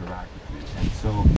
interact with me. And so